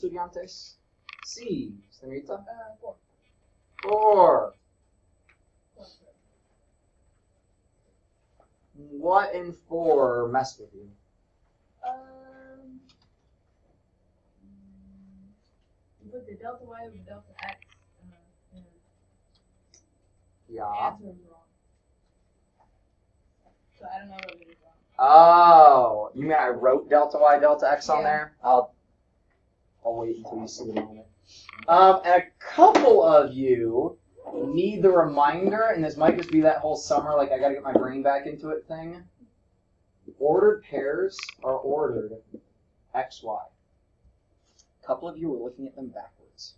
estudiantes? Sí, señorita. Uh, four. Four. What in four messed with you? Um, you put the delta y over delta x. Uh, and the Yeah. answer is wrong. So I don't know what it is wrong. Oh, you mean I wrote delta y delta x on there? I'll I'll wait until you see the moment. Um, and a couple of you need the reminder, and this might just be that whole summer, like I gotta get my brain back into it thing. Ordered pairs are ordered x y. A couple of you were looking at them backwards.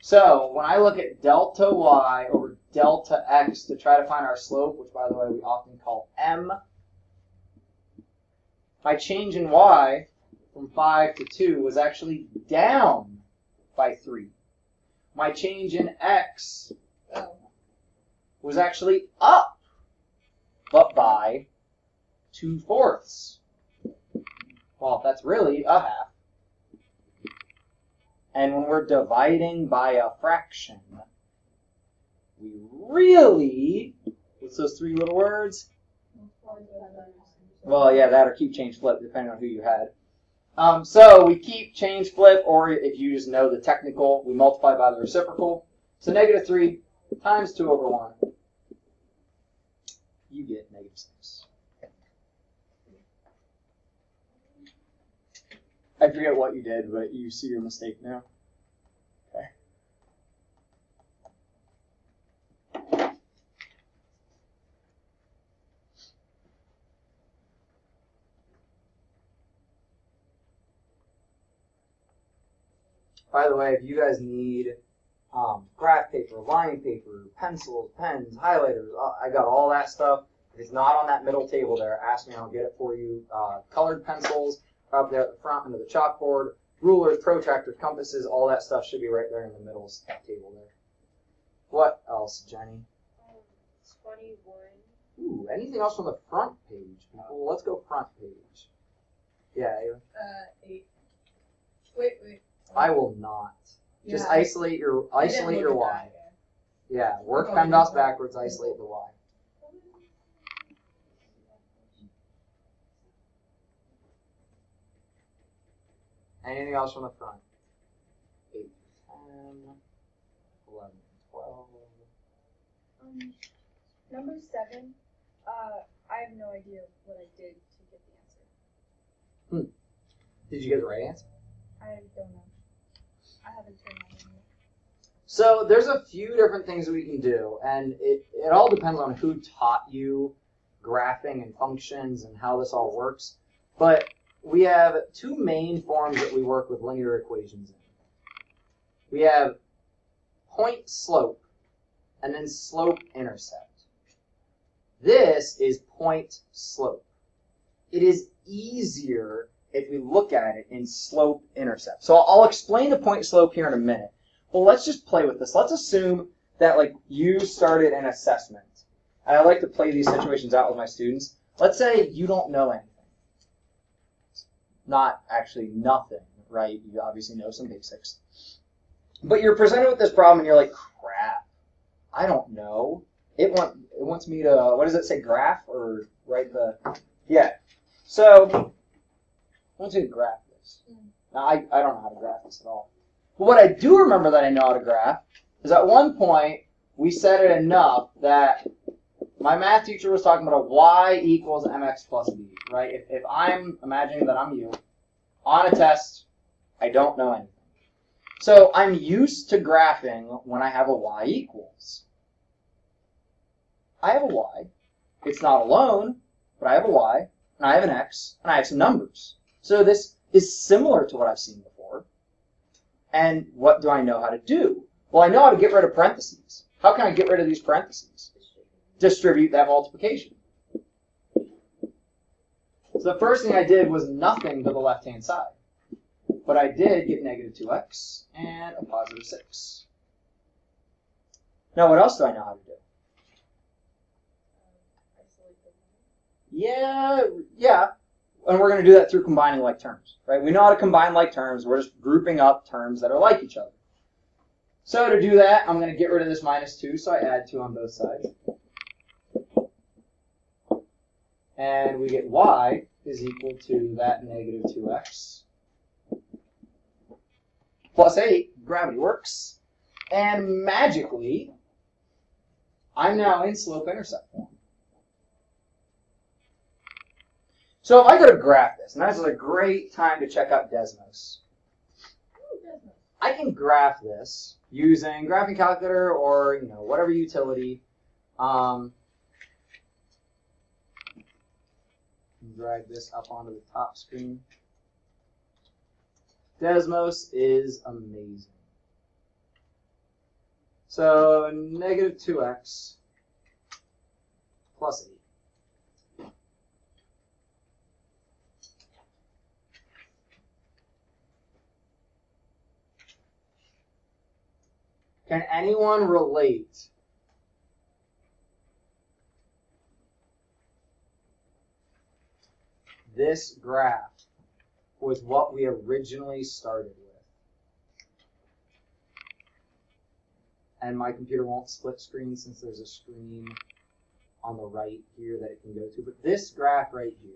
So when I look at delta y over delta x to try to find our slope, which by the way we often call m, my change in y from 5 to 2 was actually down by 3. My change in x was actually up, but by 2 fourths. Well, that's really a half. And when we're dividing by a fraction, we really, what's those three little words? Well, yeah, that or keep, change, flip, depending on who you had. Um, so we keep, change, flip, or if you just know the technical, we multiply by the reciprocal. So negative 3 times 2 over 1. You get negative 6. I forget what you did, but you see your mistake now. By the way, if you guys need um, graph paper, line paper, pencils, pens, highlighters, uh, I got all that stuff. If it's not on that middle table there, ask me, I'll get it for you. Uh, colored pencils up there at the front under the chalkboard. Rulers, protractors, compasses, all that stuff should be right there in the middle table there. What else, Jenny? Twenty-one. Ooh, anything else on the front page? People, let's go front page. Yeah, Ava? Uh, eight. Wait, wait. I will not. Just Yeah. isolate your isolate your at y. that, Yeah, work Oh, PEMDAS backwards, isolate the y. Anything else from the front? 8, 10, 11, 12. Um, number seven. Uh, I have no idea what I did to get the answer. Hmm. Did you get the right answer? I don't know. So there's a few different things we can do, and it, it all depends on who taught you graphing and functions and how this all works. But we have two main forms that we work with linear equations in. We have point slope and then slope intercept. This is point slope. It is easier if we look at it in slope intercept. So I'll explain the point slope here in a minute. Well, let's just play with this. Let's assume that like you started an assessment, and I like to play these situations out with my students. Let's say you don't know anything. Not actually nothing, right? You obviously know some basics. But you're presented with this problem and you're like, crap, I don't know. It want it wants me to what does it say, graph or write the Yeah. So I want you to graph this. Mm. Now I, I don't know how to graph this at all. But what I do remember that I know how to graph is at one point we said it enough that my math teacher was talking about a y equals mx plus b, right? If, if I'm imagining that I'm you on a test, I don't know anything. So I'm used to graphing when I have a y equals. I have a y. It's not alone, but I have a y, and I have an x, and I have some numbers. So this is similar to what I've seen before. And what do I know how to do? Well, I know how to get rid of parentheses. How can I get rid of these parentheses? Distribute that multiplication. So the first thing I did was nothing to the left-hand side. But I did get negative 2x and a positive 6. Now what else do I know how to do? Yeah, yeah. And we're going to do that through combining like terms, right? We know how to combine like terms. We're just grouping up terms that are like each other. So to do that, I'm going to get rid of this minus 2, so I add 2 on both sides. And we get y is equal to that negative 2x plus 8. Gravity works. And magically, I'm now in slope-intercept form. So if I go to graph this, and this is a great time to check out Desmos. I can graph this using graphing calculator or you know whatever utility. Um, drag this up onto the top screen. Desmos is amazing. So negative 2x plus 8. Can anyone relate this graph with what we originally started with? And my computer won't split screen since there's a screen on the right here that it can go to. But this graph right here.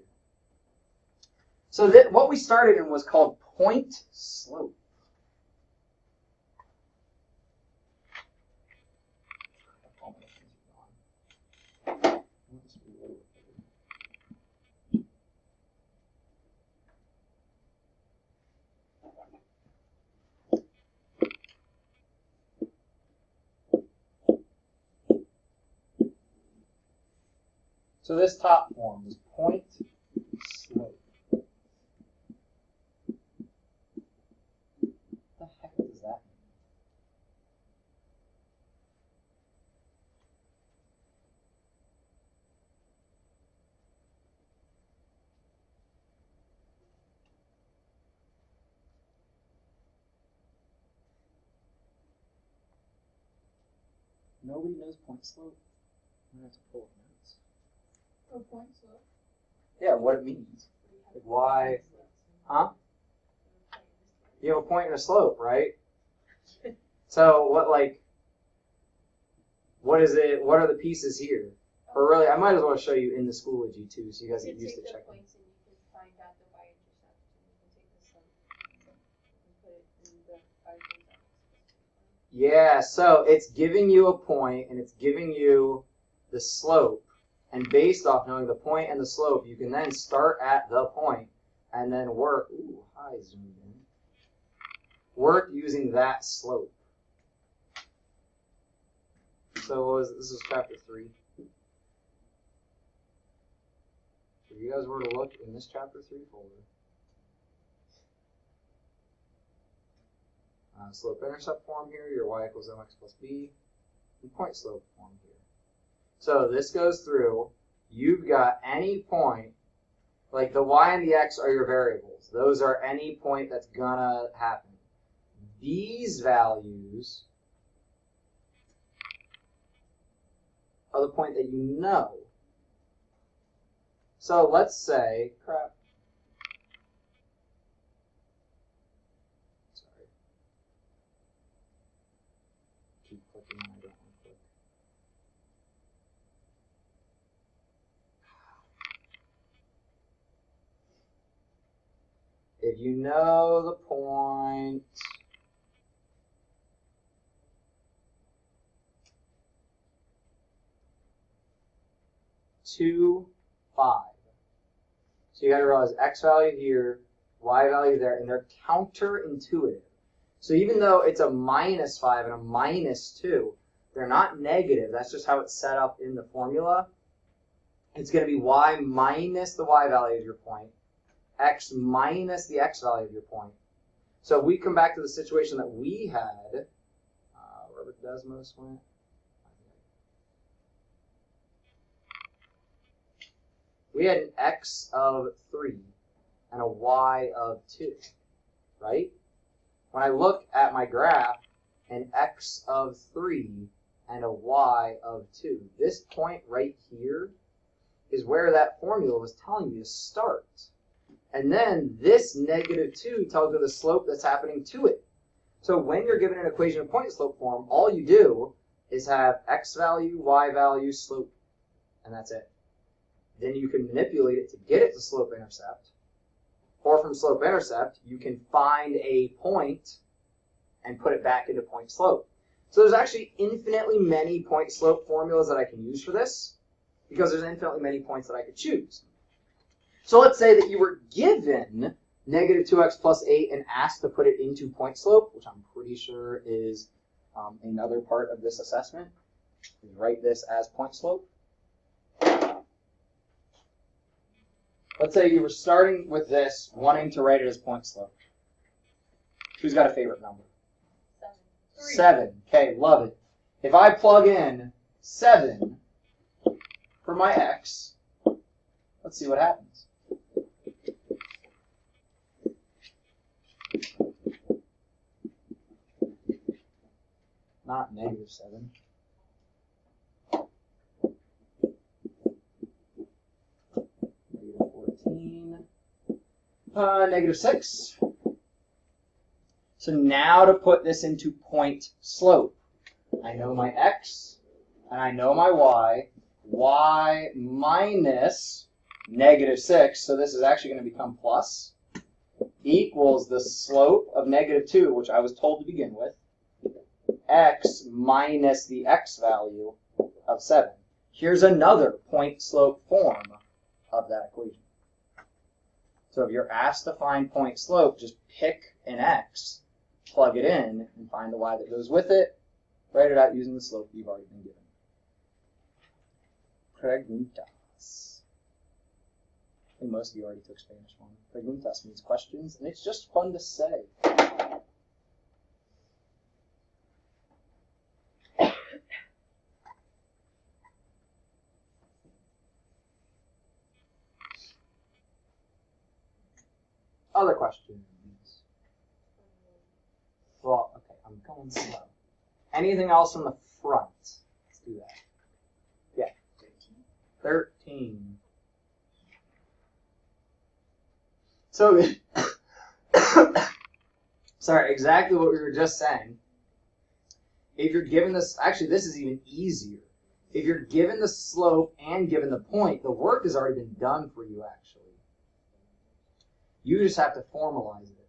So that what we started in was called point slope. So this top form is point slope. What the heck does that? Nobody knows point slope. I'm gonna have to pull up notes. Oh, point slope. Yeah, what it means. Like why? Huh? You have a point and a slope, right? So what like? What is it? What are the pieces here? Or really, I might as well show you in the Schoology too, so you guys get can used to the checking. points and you can find out the y-intercept, and you can take the slope and put it in the y-intercept. Yeah, so it's giving you a point and it's giving you the slope. And based off knowing the point and the slope, you can then start at the point and then work. Ooh, hi, zoom in. Work using that slope. So what was this is chapter three. If you guys were to look in this chapter three folder, uh, slope intercept form here, your y equals mx plus b, and point slope form here. So this goes through, you've got any point, like the y and the x are your variables. Those are any point that's gonna happen. These values are the point that you know. So let's say, crap. Sorry. Keep clicking when I don't want to click. If you know the point, two, five. So you gotta realize x value here, y value there, and they're counterintuitive. So even though it's a minus five and a minus two, they're not negative. That's just how it's set up in the formula. It's gonna be y minus the y value of your point, x minus the x value of your point. So we come back to the situation that we had, uh, wherever Desmos went. We had an x of 3 and a y of 2, right? When I look at my graph, an x of 3 and a y of 2, this point right here is where that formula was telling me to start. And then this negative 2 tells you the slope that's happening to it. So when you're given an equation of point slope form, all you do is have x value, y value, slope, and that's it. Then you can manipulate it to get it to slope intercept. Or from slope intercept, you can find a point and put it back into point slope. So there's actually infinitely many point slope formulas that I can use for this because there's infinitely many points that I could choose. So let's say that you were given negative 2x plus 8 and asked to put it into point slope, which I'm pretty sure is um, another part of this assessment. Write this as point slope. Let's say you were starting with this, wanting to write it as point slope. Who's got a favorite number? Seven. Seven. Okay, love it. If I plug in seven for my x, let's see what happens. Not negative seven. Negative 14. Uh, negative 6. So now to put this into point slope, I know my x and I know my y. y minus negative 6, so this is actually going to become plus, equals the slope of negative 2, which I was told to begin with, x minus the x value of 7. Here's another point slope form of that equation. So if you're asked to find point slope, just pick an x plug it in and find the y that goes with it, write it out using the slope you've already been given. Preguntas. Think most of you already took Spanish one. Preguntas means questions, and it's just fun to say. Other questions? Well, okay, I'm going slow. Anything else from the front? Let's do that. Yeah. 13. So, sorry, exactly what we were just saying. If you're given this, actually, this is even easier. If you're given the slope and given the point, the work has already been done for you, actually. You just have to formalize it.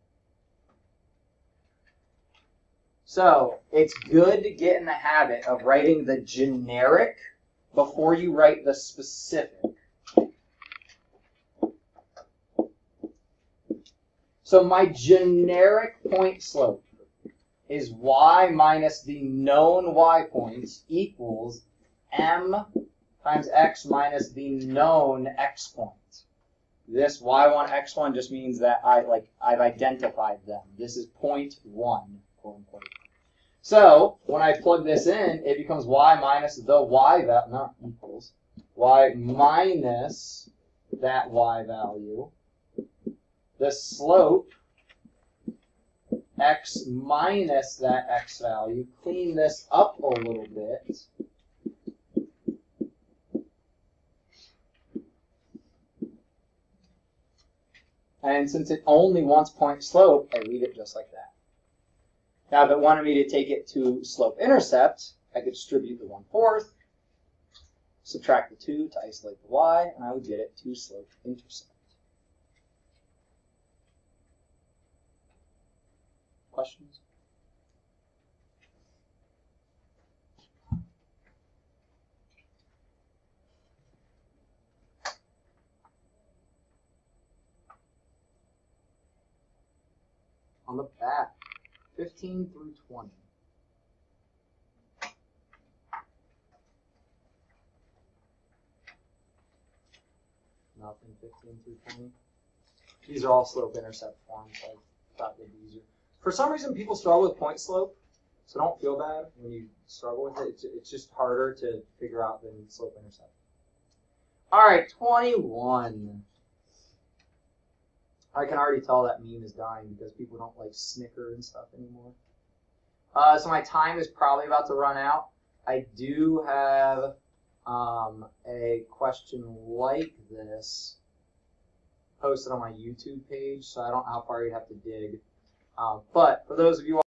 So it's good to get in the habit of writing the generic before you write the specific. So my generic point slope is y minus the known y points equals m times x minus the known x point. This y1, x1 just means that I like I've identified them. This is point one, quote unquote. So when I plug this in, it becomes y minus the y that not equals y minus that y value. The slope x minus that x value. Clean this up a little bit. And since it only wants point slope, I leave it just like that. Now, if it wanted me to take it to slope intercept, I could distribute the 1 fourth, subtract the 2 to isolate the y, and I would get it to slope intercept. Questions? On the back, 15 through 20. Nothing 15 through 20. These are all slope intercept forms. I thought they'd be easier. For some reason, people struggle with point slope, so don't feel bad when you struggle with it. It's, it's just harder to figure out than slope intercept. All right, 21. I can already tell that meme is dying because people don't like snicker and stuff anymore. Uh, so my time is probably about to run out. I do have um, a question like this. posted on my YouTube page, so I don't know how far you'd have to dig. Um, but for those of you